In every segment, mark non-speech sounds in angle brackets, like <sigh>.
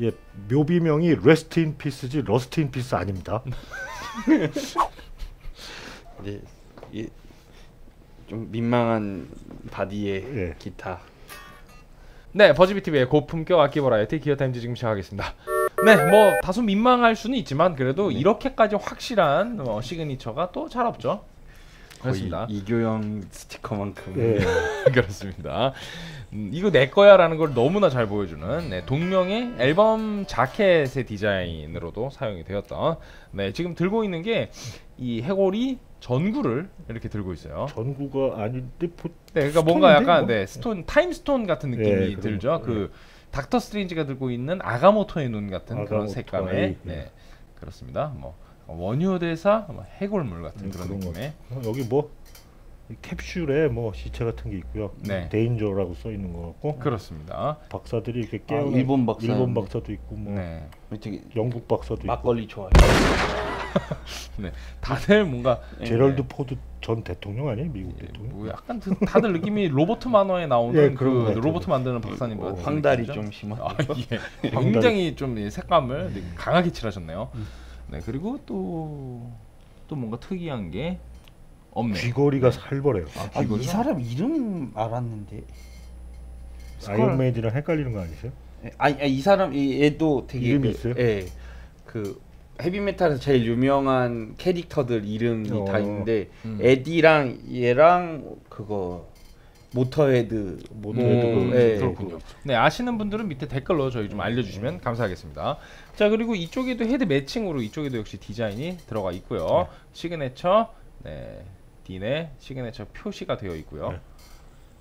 예, 묘비명이 rest in peace지 Rust in Peace 아닙니다. 이제 <laughs> 이, 좀 민망한 body의 예. 기타. 네, 버즈비TV의 고품격 악기 버라이어티 Gear Times 지금 시작하겠습니다. 네, 뭐 다소 민망할 수는 있지만 그래도 이렇게까지 확실한 어, signature가 또 잘 없죠. 그렇습니다. 이교영 스티커만큼. 예. <laughs> 그렇습니다. 음, 이거 내 거야라는 걸 너무나 잘 보여주는 네, 동명의 앨범 자켓의 디자인으로도 사용이 되었던. 네, 지금 들고 있는 게 이 해골이 전구를 이렇게 들고 있어요. 전구가 아닌데 보, 네, 그러니까 뭔가 약간 이거? 네, 스톤 time stone 같은 느낌이 예, 그런 들죠. 거, 그 닥터 스트레인지가 들고 있는 아가모토의 눈 같은 그런 아가모토 색감의 아이, 네, 예. 그렇습니다. 뭐 원효 대사 뭐 해골물 같은 음, 그런 그런 거. 느낌의 어, 여기 뭐 캡슐에 뭐 시체 같은 게 있고요. 네. danger라고 써 있는 거 같고 그렇습니다. 박사들이 이렇게 아, 깨어 일본 박사. 일본 박사도 있고 뭐 네, 되게 영국 박사도 막걸리 좋아요. <laughs> 네, 다들 뭔가 제럴드 포드 전 대통령 아니에요 미국 예, 대통령? 뭐 약간 드- 다들 느낌이 로봇 만화에 나오는 예, 그. 로봇 만드는 박사님 어, 같은 황달이? 좀 심한. 아, 예. <laughs> 굉장히 좀이 색감을 되게 강하게 칠하셨네요. 네, 그리고 또또 뭔가 특이한 게 없네. 귀걸이가 살벌해요. 아, 이 이거죠? 사람 이름 알았는데. 아이언메이드랑 헷갈리는 거 아니세요? 예, 아니, 아니, 이 사람 이 얘도 되게 이름이 그, 있어요? 예. 그 헤비메탈에서 제일 유명한 캐릭터들 이름이 어. 다 있는데 음. 에디랑 얘랑 그거 모터헤드 모터헤드 음, 그- 예. 그렇군요. 네 아시는 분들은 밑에 댓글로 저희 좀 알려주시면 감사하겠습니다. 자 그리고 이쪽에도 head matching으로 이쪽에도 역시 디자인이 들어가 있고요. 시그네처 네 딘의 시그네처 표시가 되어 있고요. 네.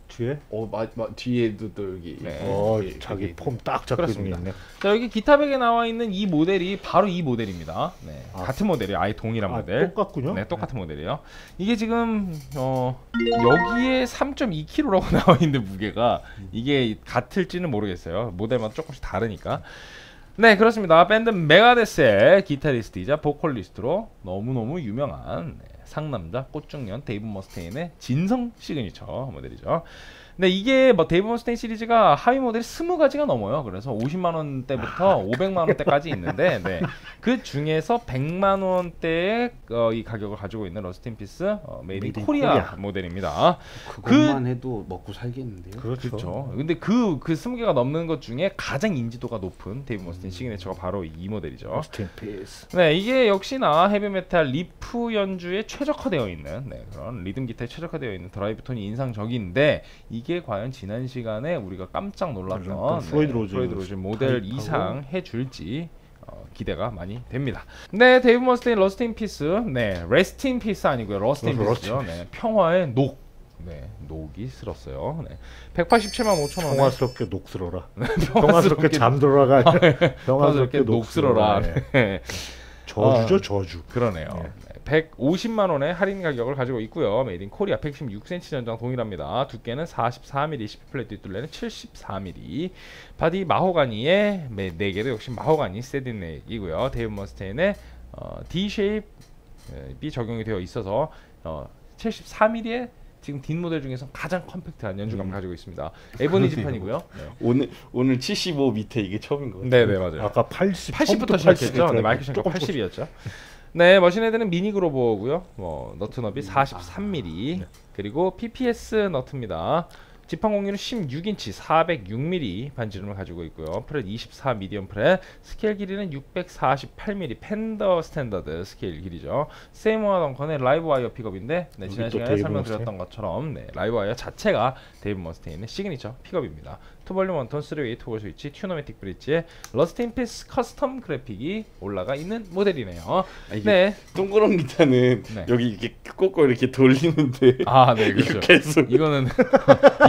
뒤에 어, 마, 마, 뒤에도 또 여기 네. 어 예, 자기 여기. 폼 딱 잡고. 있네. 자 여기 기타백에 나와 있는 이 모델이 바로 이 모델입니다. 네, 아. 같은 모델이에요. 아예 동일한 아, 모델. 똑같군요. 네, 똑같은 모델이에요. 이게 지금 어 여기에 3.2kg라고 <laughs> 나와 있는 무게가 이게 같을지는 모르겠어요. 모델마다 조금씩 다르니까. 네, 그렇습니다. 밴드 메가데스의 기타리스트이자 보컬리스트로 너무너무 유명한 네, 상남자 꽃중년 데이브 머스테인의 진성 시그니처 모델이죠. 네, 이게 뭐 데이브 머스테인 시리즈가 하위 모델이 20가지가 넘어요. 그래서 50만 원대부터 500만 원대까지 있는데 네. 그 중에서 100만 원대의 어, 이 가격을 가지고 있는 Rust In Peace 어, made in Korea, Korea. 모델입니다. 그것만 해도 먹고 살겠는데요. 그렇죠. 그렇죠. 근데 그, 그 20개가 넘는 것 중에 가장 인지도가 높은 데이브 머스틴 signature가 바로 이 모델이죠. Rust Peace. 네, 이게 역시나 헤비 메탈 리프 연주에 최적화되어 있는 네, 그런 리듬 기타에 최적화되어 있는 드라이브 톤이 인상적인데 이게 과연 지난 시간에 우리가 깜짝 놀랐던 그렇죠. 플로이드 로즈 플로이드 로즈 모델 타입하고. 이상 해줄지 어, 기대가 많이 됩니다. 네, 데이브 머스테인 Rust In Peace, 네, Rest In Peace 아니고요, Rust In Peace죠. 네, 평화의 녹, 네, 녹이 쓸었어요. 네, 187만 5천 원에 평화스럽게 녹슬어라. 평화스럽게 잠들어라. 평화스럽게 평화스럽게 녹슬어라. 녹슬어라. 네. 저주죠 아. 저주. 그러네요. 네. 네. 150만 원의 할인 가격을 가지고 있고요. made in Korea 116cm 전장 동일합니다. 두께는 44mm, 10 fret 뒷둘레는 74mm. 바디 마호가니의 네, neck에도 역시 마호가니 set-in neck이고요. 데이브 머스테인의 어, D 쉐입이 적용이 되어 있어서 어, 74mm의 지금 뒷 모델 중에서 가장 컴팩트한 연주감을 음. 가지고 있습니다. ebony지판이고요. 네. 오늘 오늘 75 밑에 이게 처음인 거 같아요. 네, 네 맞아요. 아까 80 80부터 처음부터 시작했죠. 네, 80 마이크 조금 80이었죠. 네, machine head는 미니 그로버고요. 뭐 너트 너비 43mm 그리고 PPS 너트입니다. 지판 곡률은 16인치 406mm 반지름을 가지고 있고요. fret 24 medium fret, 스케일 길이는 648mm 펜더 스탠더드 스케일 길이죠. 세이모어 던컨의 Live Wire 픽업인데 네, 지난 시간에 설명드렸던 것처럼 네, Live Wire 자체가 데이브 머스테인의 시그니처 픽업입니다. two volume one tone 3way toggle switch Tune-o-matic bridge에 Rust In Peace custom 그래픽이 올라가 있는 모델이네요. 아, 네. 동그란 기타는 네. 여기 이렇게 꽂고 이렇게 돌리는데 아, 네, 이거 그렇죠. 계속 이거는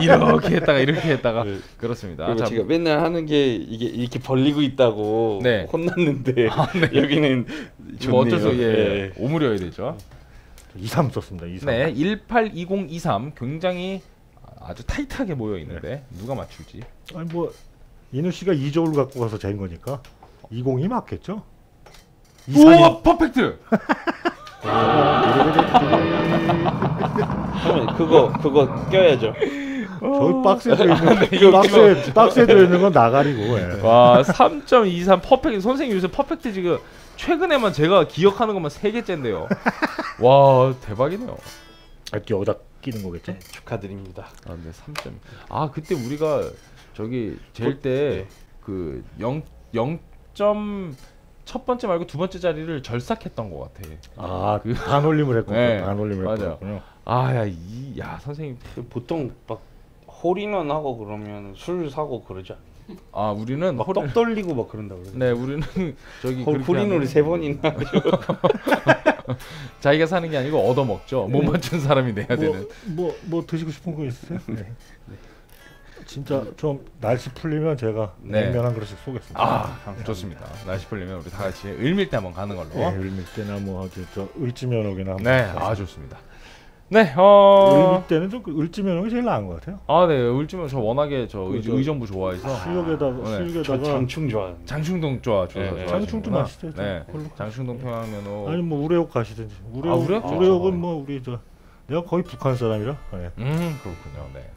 이렇게 했다가 이렇게 했다가 네. 그렇습니다. 자, 제가 맨날 하는 게 이게 이렇게 벌리고 있다고 네. 혼났는데 여기는 좋네요. 뭐 어쩔 수 예, 예. 오므려야 되죠. 23 썼습니다. 23. 네, 182023 굉장히 아주 타이트하게 모여 있는데 누가 맞출지. 아니 뭐 이누 씨가 2조를 갖고 가서 잰 거니까 20이 맞겠죠? 우와, 퍼펙트. 그러면 그거 그거 껴야죠. 저기 박스에 들어있는 네, 이거 박스에 박스에 들어있는 건 나가리고. 예. 와 3.23 퍼펙트 선생님 요새 퍼펙트 지금 최근에만 제가 기억하는 것만 세 개째인데요. 와 대박이네요. 이렇게 여기다 끼는 거겠죠? 축하드립니다. 아 근데 3점. 아 그때 우리가 저기 젤때그0 0점 첫 번째 말고 두 번째 자리를 절삭했던 것 같아. 아, 그 반올림을 했군요. 네, 반올림을. 했군요. 아 야 이 야 선생님. 그 보통 막 홀인원 하고 그러면 술 사고 그러지 않아요? 아 우리는 막 홀- 떡 돌리고 막 그런다 그러죠. 네 우리는 <laughs> 저기 하면 세 번이나 <laughs> 자기가 사는 게 아니고 얻어 먹죠. 못 맞춘 사람이 내야 되는. 뭐, 뭐, 뭐 드시고 싶은 거 있으세요? 네. 진짜 좀 날씨 풀리면 제가 네. 냉면 한 그릇씩 쏘겠습니다. 아 좋습니다. 날씨 풀리면 우리 다 같이 을밀대 한번 가는 걸로. 네, 을밀대나 뭐 아주 저 을지면옥이나 한번 네. 아 좋습니다. 네, 어, 을밀대는 좀그 을지면옥이 제일 나은 것 같아요. 아 네, 을지면 저 워낙에 저 의, 그 저- 의정부 좋아해서 수육에다가 네. 저 수육에다가 장충 좋아하는데. 장충동 좋아 좋아. 네, 네. 장충도 맛있죠. 네, 장충동 평양면허. 아니 뭐 우레옥 가시든지. 우레옥, 아, 우레옥? 우레옥은 아, 뭐 우리 저 내가 거의 북한 사람이라. 네. 음 그렇군요. 네.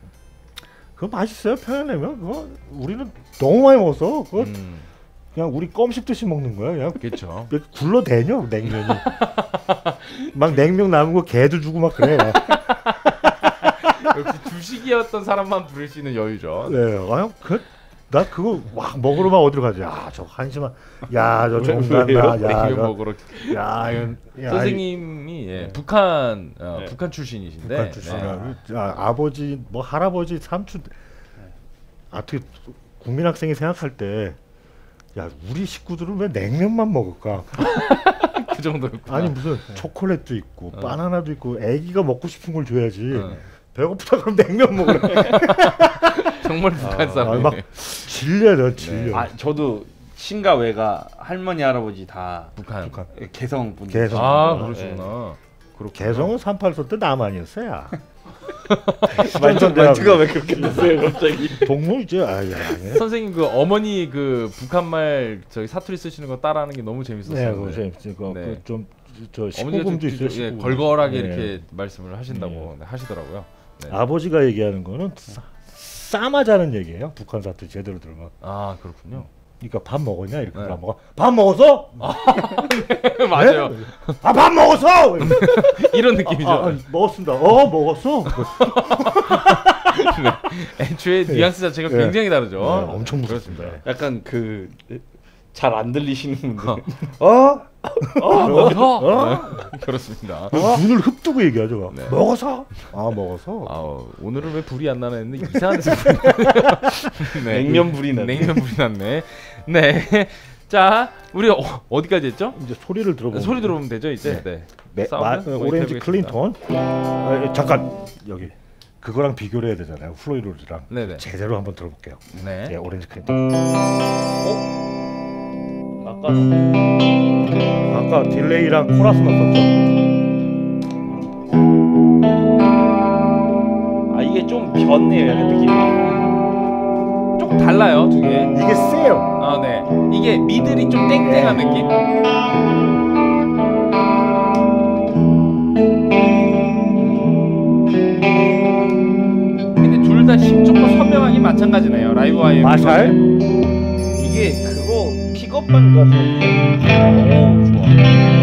그거 맛있어요 평양냉면. 그거 우리는 너무 많이 먹었어. 그거 음, 그냥 우리 껌 씹듯이 먹는 거야. 그냥 그렇죠. 왜 굴러대녀 냉면이. <laughs> 막 냉면 남은 거 개도 주고 막 그래. 역시 주식이었던 사람만 부를 수 있는 여유죠. 네, 아유 그 나 그거 막 먹으러 막 어디로 가지? 야저 한심한, 야저 냉면 야, 저, 먹으러 야, 이건- 야, 이 선생님이 예, 네. 북한 어, 네. 북한 출신이신데 북한 출신, 네. 아, 아버지 뭐 할아버지 삼촌, 어떻게 국민학생이 생각할 때. 야 우리 식구들은 왜 냉면만 먹을까? 그 정도였구나. 아니 무슨 초콜릿도 있고 어. 바나나도 있고 애기가 먹고 싶은 걸 줘야지. 어, 배고프다 그럼 냉면 먹으래. <laughs> 정말 북한 아, 사람이네. 막 질려 저 질려. 아 저도 친가 외가 할머니 할아버지 다 북한. 북한. 개성 분. 개성. 아 네. 그러시구나. 그렇구나. 개성은 38선 때 남한이었어요. 말투. 말투가 왜 그렇게 됐어요 갑자기? 동무 이제 아야. 선생님 그 어머니 그 북한말 저기 사투리 쓰시는 거 따라하는 게 너무 재밌었어요. 네, 그거 재밌지. 그거 네. 좀저 어머니가 좀, 19금도 있어요. 좀, 예, 19금. 걸걸하게 네. 이렇게 말씀을 하신다고 네, 하시더라고요. 네. 아버지가 얘기하는 거는 싸, 싸마자는 얘기예요. 북한 사투리 제대로 들으면. 아 그렇군요. 그러니까 밥 먹었냐 이렇게 네. 밥 먹어. 밥 먹었어? <laughs> 맞아요. 네? 아, 밥 먹었어. <laughs> 이런 느낌이죠. 아, 아, 먹었습니다. 어, 먹었어. 네. 애초에 뉘앙스 자체가 네. 굉장히 다르죠. 네, 엄청 무섭습니다. 그렇습니다. 약간 그 잘 안 들리시는 분들. 어? 어, 먹어서 어? 네, <laughs> 그렇습니다. 눈을 흡두고 얘기하죠. 네. 먹어서. 아, 먹어서. 아 오늘은 왜 불이 안 나나 했는데 이상한 <laughs> 소리. 네. 냉면 불이 나네. 냉면 불이 났네. 네. <laughs> 자 우리 어, 어디까지 했죠? 이제 소리를 들어보면 소리 들어보면 되죠 이제. 네. 네, 사운드 마, 오렌지. clean tone. 아, 잠깐 여기 그거랑 비교를 해야 되잖아요. 플로이드 로즈랑 네네. 제대로 한번 들어볼게요. 네, 네. 오렌지 clean tone. 아까 아까 딜레이랑 코러스 넣었죠. 아 이게 좀 변네요 약간 느낌이. 조금 달라요 두 개. 이게 세요. 아 네. 이게 미들이 좀 땡땡한 느낌. 근데 둘다 힘좋고 선명하기 마찬가지네요. 라이브 와이어. 마샬. 이게 그거 픽업한 것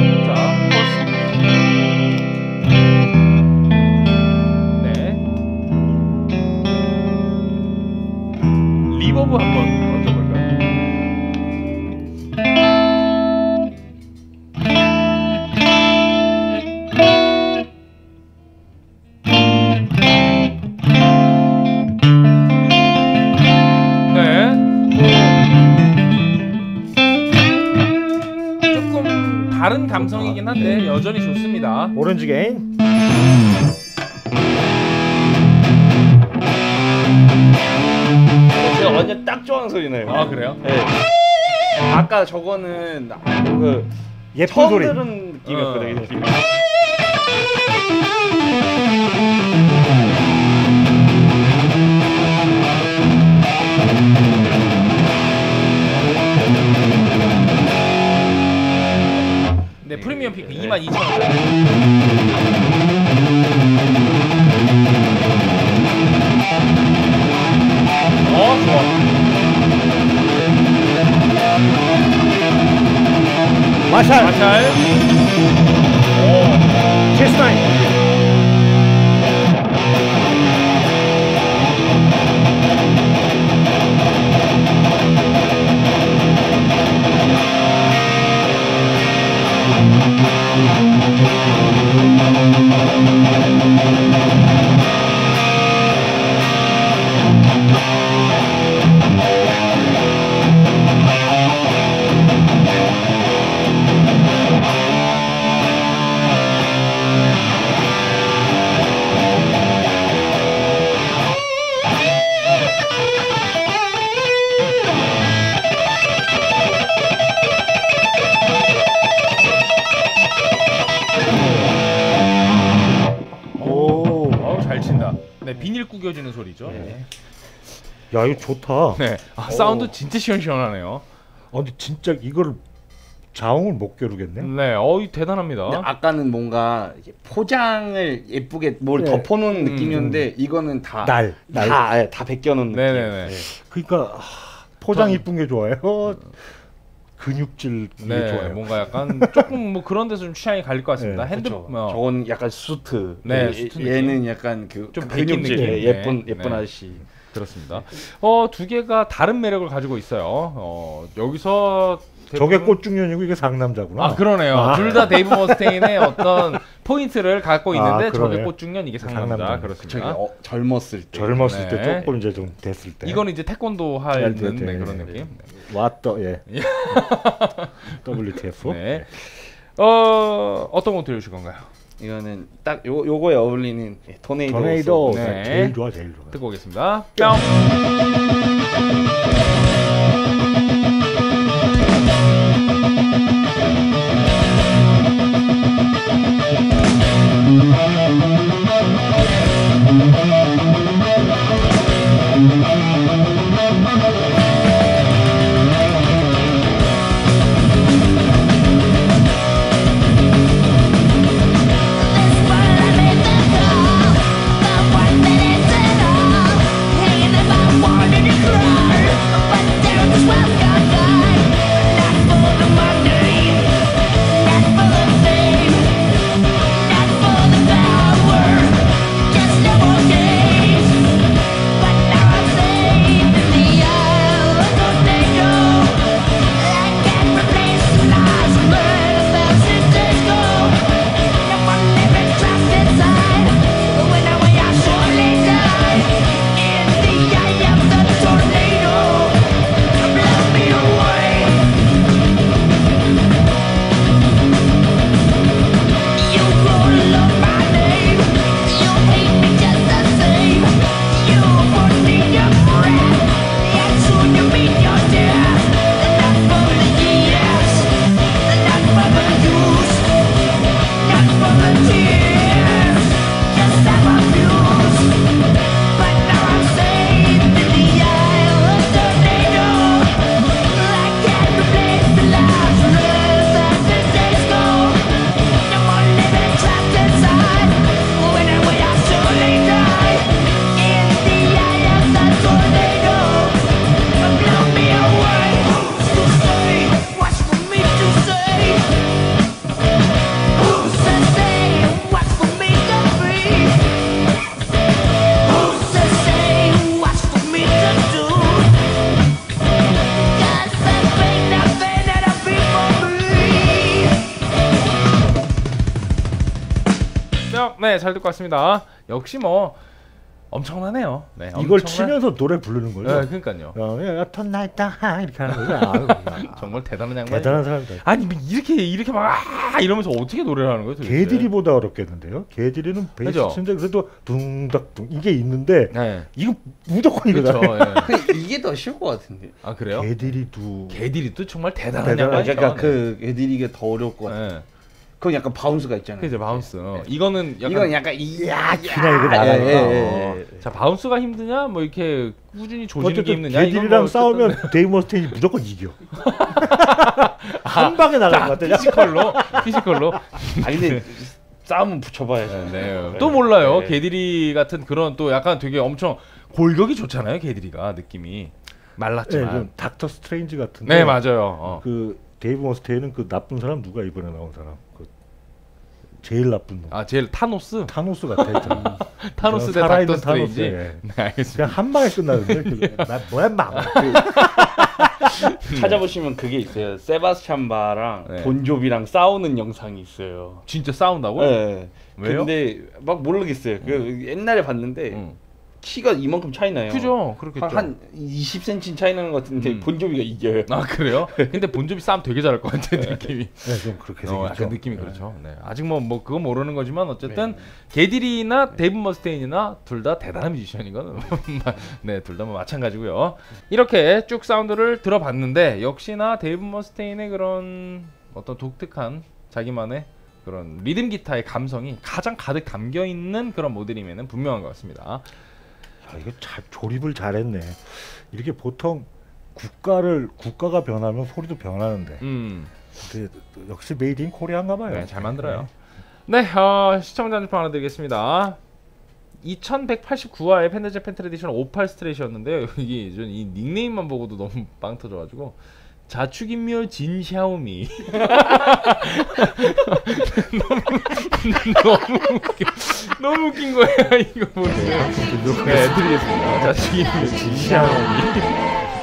한데 여전히 좋습니다. 오렌지 게인. 제가 완전 딱 좋아하는 소리 나요. 아 그래요? 네. 아까 저거는 그 예쁜 처음 소리. 들은 느낌이었거든요. 어. 네 프리미엄 피크 22,000원. 어, 좋아. 마샬 마샬. 체스나인 비닐 구겨지는 소리죠. 네. 야 이거 좋다. 네. 아, 사운드 진짜 시원시원하네요. 아, 근데 진짜 이거를 자웅을 못 겨루겠네. 네, 어이 대단합니다. 근데 아까는 뭔가 이렇게 포장을 예쁘게 뭘 네. 덮어놓은 음. 느낌이었는데 이거는 다 날, 날. 다, 예, 다 벗겨놓은 느낌. 네네네. 그러니까 아, 포장 전- 이쁜 게 좋아요. 근육질 네, 좋아요. 뭔가 약간 조금 뭐 그런 데서 좀 취향이 갈릴 것 같습니다. 네, 핸드 그쵸. 어, 저건 약간 수트. 네, 얘- 수트 얘는 약간 그좀좀 벗긴 근육질. 느낌. 예, 예쁜 네. 예쁜 네. 아저씨. 그렇습니다. 어, 두 개가 다른 매력을 가지고 있어요. 어, 여기서 저게 꽃중년이고 이게 상남자구나. 아 그러네요. 아. 둘다 데이브 머스테인의 <laughs> 어떤 포인트를 갖고 있는데 아, 저게. 꽃중년 이게 상남자, 상남자. 저기 그렇습니다. 어, 젊었을 때. 젊었을 때 네. 조금 이제 좀 됐을 때. 이거는 이제 태권도 잘 하는 돼, 네, 돼. 그런 느낌. What the 예. <laughs> WTF. 네. 어 어떤 거 들려주실 건가요? 이거는 딱 요 요거에 어울리는 예, 토네이도. 토네이도 네. 네. 제일 좋아 제일 좋아. 듣고 오겠습니다. 뿅. 네, 잘 듣고 왔습니다. 역시 뭐 엄청나네요. 네, 이걸 엄청난- 치면서 노래 부르는 네, 거죠. 그러니까요. 어, 예, tonight 다 이렇게 하는 거죠. 아유, <laughs> 정말 대단한 양반. 대단한 사람들. 아니 뭐 이렇게 이렇게 막 아, 이러면서 어떻게 노래를 하는 거예요? 도대체? 개들이보다 어렵겠는데요. 개들이는 베이스 그죠? 치는데 그래도 둥덕둥 이게 있는데 네. 이거 무조건. 이거다. 예. <laughs> 이게 더 쉬울 것 같은데. 아 그래요? 개들이도 개들이 또 정말 대단한 아, 양반이죠. 그러니까 그 이게 더 어려울 것 같아. 네. 그건 약간 bounce가 있잖아요. 그죠 bounce. 어, 이거는 약간 이건 약간 이 야, 그냥 이거 나가니까. 예, 예, 어, 예, 예. 자 bounce가 힘드냐 뭐 이렇게 꾸준히 조지는 게 힘드냐 뭐 싸우면 <laughs> 데이브 머스테인이 무조건 이겨. <laughs> 한 방에 나갈 것 같아. physical로 physical로 <laughs> 아 근데 싸움은 붙여봐야죠. 네. 또 몰라요. 네. 게디 리 같은 그런 또 약간 되게 엄청 골격이 좋잖아요, 게디 리가 느낌이 네, 말랐지만. 좀 닥터 스트레인지 같은데. 네, 맞아요. 어. 그 데이브 머스테인은 그 나쁜 사람 누가 이번에 나온 사람? 그 제일 나쁜 놈. 아, 제일 타노스. 타노스 같아. <laughs> 타노스 대 살아있는 닥터 스트레인지. 타노스, 예. 네, 알겠습니다. 그냥 한 방에 끝나는데. 그, 나 뭐야 막. <laughs> 찾아보시면 그게 있어요. 세바스찬 바흐랑 네. 본조비랑 싸우는 영상이 있어요. 진짜 싸운다고? 네. 왜요? 근데 막 모르겠어요. 그 옛날에 봤는데 응. 키가 이만큼 차이 나요. 그죠, 그렇겠죠. 한, 한 20cm 차이 나는 것 같은데 음. 본조비가 이겨요. 아 그래요? <laughs> 근데 본조비 싸움 되게 잘할 것 같아 느낌이. 네, 좀 그렇게 어, 생겼죠. 약간 느낌이 네. 그렇죠. 네. 아직 뭐뭐 그건 모르는 거지만 어쨌든 네. 게디 리나 데이브 머스테인이나 둘 다 대단한 뮤지션인 거는 <laughs> 네, 둘 다 뭐 마찬가지고요. 이렇게 쭉 사운드를 들어봤는데 역시나 데이브 머스테인의 그런 어떤 독특한 자기만의 그런 리듬 기타의 감성이 가장 가득 담겨 있는 그런 모델임에는 분명한 것 같습니다. 야, 이거 잘 조립을 잘했네. 이렇게 보통 국가를 국가가 변하면 소리도 변하는데. 음. 근데 역시 made in Korea인가 봐요. 네, 잘 만들어요. 네, 어, 시청자 한표 하나 드리겠습니다. 2189화의 펜더제 팬트 에디션 58 Strat였는데요. 여기 <laughs> 이 닉네임만 보고도 너무 빵 터져가지고 자축인묘 진샤오미 너무 <laughs> 너무 너무 웃긴 거야 이거 보세요. 네, 드리겠습니다. 자축인묘 진샤오미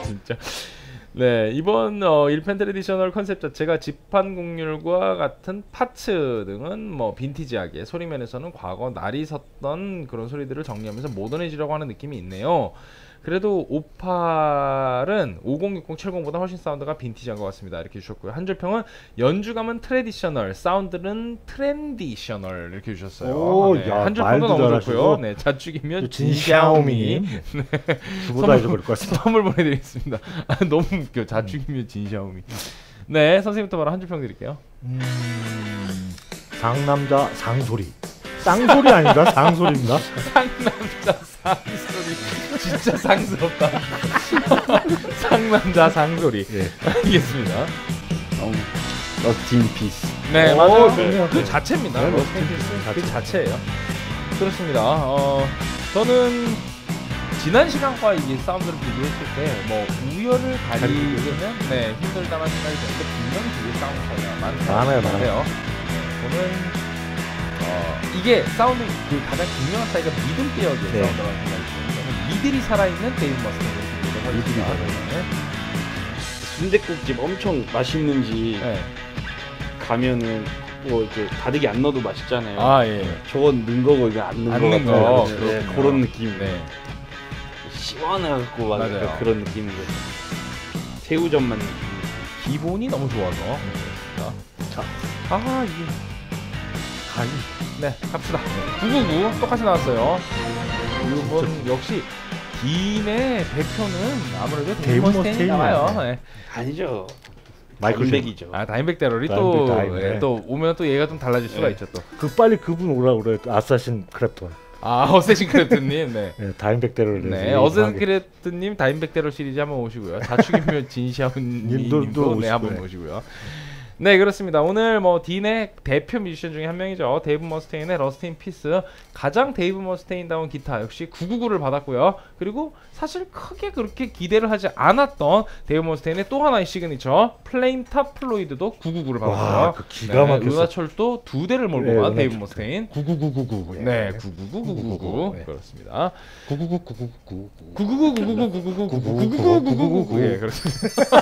진짜. 네 이번 어, 1펜 traditional 컨셉 자체가 지판 곡률과 같은 parts 등은 뭐 빈티지하게 소리면에서는 과거 날이 섰던 그런 소리들을 정리하면서 모던해지려고 하는 느낌이 있네요. 그래도 58은 5060, 70보다 훨씬 사운드가 빈티지한 것 같습니다. 이렇게 주셨고요. 한 줄평은 연주감은 traditional, 사운드는 trenditional 이렇게 주셨어요. 오, 네, 야, 한 줄평도 말도 너무. 좋고요. 네, 자축인묘 또 진샤오미 진샤오미. 주보다 해서 그럴 것 같습니다. 선물 보내드리겠습니다. 아, 너무 웃겨. 자축인묘 진샤오미. 네, 선생님부터 바로 한 줄평 드릴게요. 음, <laughs> 상남자 상소리. 쌍소리 아닌가? 상소리인가? 상남자 상소리. 진짜 상스럽다. <laughs> 상남자 상소리. 예. 알겠습니다. 어, Rust In Peace. 네, 오, 맞아요. 그래요. 그 자체입니다. 네, Rust In Peace 그 자체. 자체예요. 그렇습니다. 어, 저는 지난 시간과 이 사운드를 비교했을 때 뭐 우열을 가리기는 네 힘들다는 생각이 드는데 분명히 되게 사운드 차이가 많은 많아요, 것 같아요. 네, 저는 어, 이게 사운드 그 가장 중요한 차이가 미들 배역의 네. 사운드라는 생각이 미들이 살아있는 데이브 비교를 미들이 하겠습니다. 순대국집 엄청 맛있는지 네. 가면은 뭐 이렇게 다득이 안 넣어도 맛있잖아요. 아 예. 저건 넣은 거고 이거 안 넣은 안거 넣은 같아요. 거. 네, 그렇군요. 그런 느낌. 네. 시원해갖고 막 맞아요. 약간 그런 느낌인 거죠. 새우젓만 느낌. 기본이 너무 좋아서. 자, 아 이게 가이. 네, 갑시다. 999 똑같이 나왔어요. 이번 역시 딘의 대표는 아무래도 데이브 데이브 머스테인이 머스테인이야. 나와요. 네. 아니죠. 마이클 잭. 백이죠. 아 다임백 다임백, 또, 다임백. 예, 또 오면 또 얘가 좀 달라질 수가 네. 있죠 또. 그 빨리 그분 오라 그래. 어쌔신 크래프트. 아 <laughs> 어쌔신 크래프트님, 네. 예, 다임백 대럴 네, 어쌔신 크래프트님 다임백 대럴 시리즈 한번 오시고요. 자축인묘 진샤운님도 님도 네 한번 오시고요. 네 그렇습니다. 오늘 뭐 딘의 대표 뮤지션 중에 한 명이죠. 데이브 머스테인의 Rust In Peace 가장 데이브 머스테인다운 기타 역시 999를 받았고요. 그리고 사실 크게 그렇게 기대를 하지 않았던 데이브 머스테인의 또 하나의 signature flame top Floyd도 999를 받았고요. 와, 그 기가 막혔어. 은하철도 두 대를 몰고 네, 간. 데이브 머스테인. 99999. 네, 99999 네. 그렇습니다. 9999999. 9999999999999 예, 그렇습니다.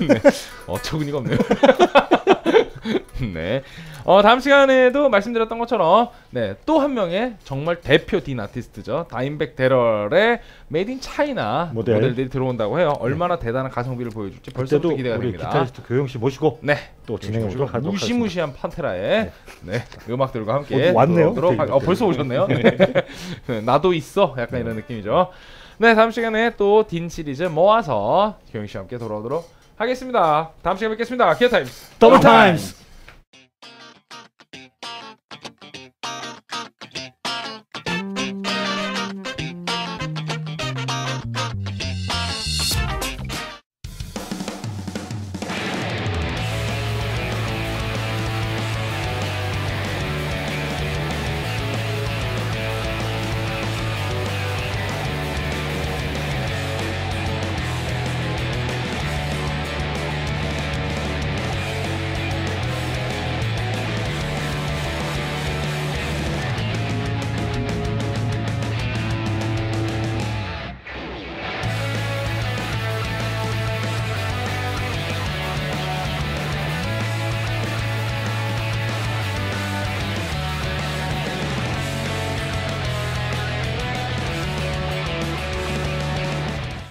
네. 어처구니가 없네요. <laughs> 네. 어, 다음 시간에도 말씀드렸던 것처럼 네, 또 한 명의 정말 대표 딘 아티스트죠. 다임백 대럴의 made in China 모델. 모델. 들이 들어온다고 해요. 얼마나 대단한 가성비를 보여줄지 벌써부터 기대가 우리 됩니다. 기타리스트 교영 씨 모시고 네. 또 진행해 보도록 하도록 무시무시한 판테라의 네. 음악들과 함께 어, 왔네요. 들어오도록 하... 어, 벌써 오셨네요. <laughs> 네. 나도 있어. 약간 이런 느낌이죠. 네, 다음 시간에 또 딘 시리즈 모아서 교영 씨와 함께 돌아오도록 하겠습니다. 다음 시간에 뵙겠습니다. 기어 타임스. 더블 타임스.